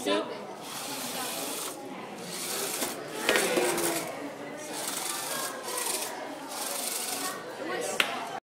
soup.